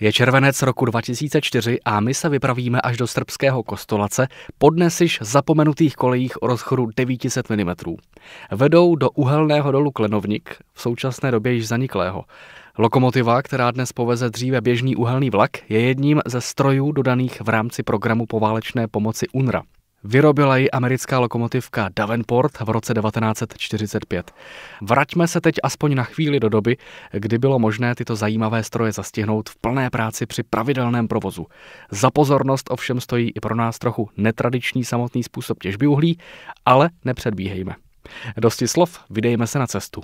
Je červenec roku 2004 a my se vypravíme až do srbského kostolace po dnes již zapomenutých kolejích o rozchodu 900 mm. Vedou do uhelného dolu Klenovnik, v současné době již zaniklého. Lokomotiva, která dnes poveze dříve běžný uhelný vlak, je jedním ze strojů dodaných v rámci programu poválečné pomoci UNRA. Vyrobila ji americká lokomotivka Davenport v roce 1945. Vraťme se teď aspoň na chvíli do doby, kdy bylo možné tyto zajímavé stroje zastihnout v plné práci při pravidelném provozu. Za pozornost ovšem stojí i pro nás trochu netradiční samotný způsob těžby uhlí, ale nepředbíhejme. Dosti slov, vydejme se na cestu.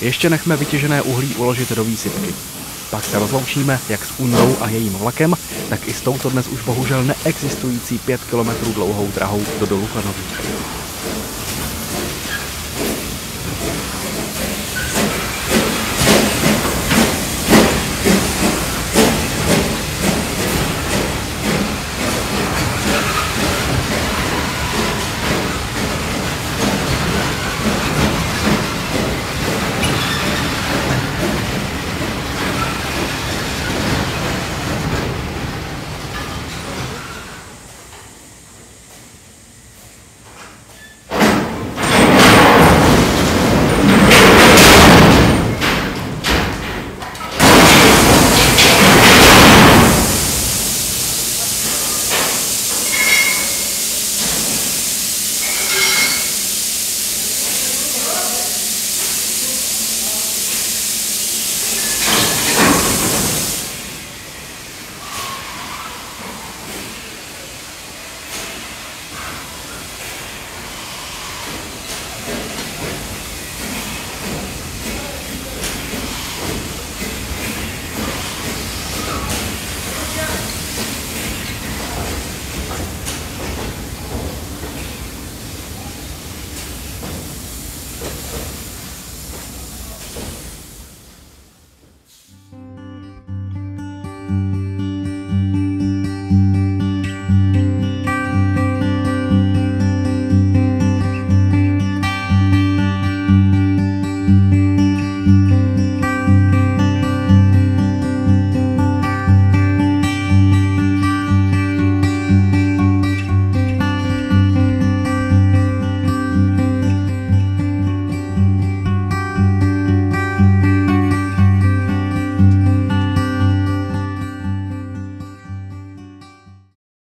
Ještě nechme vytěžené uhlí uložit do výsypky. Pak se rozloučíme jak s Unrou a jejím vlakem, tak i s touto dnes už bohužel neexistující 5 km dlouhou drahou do dolu Klanovník.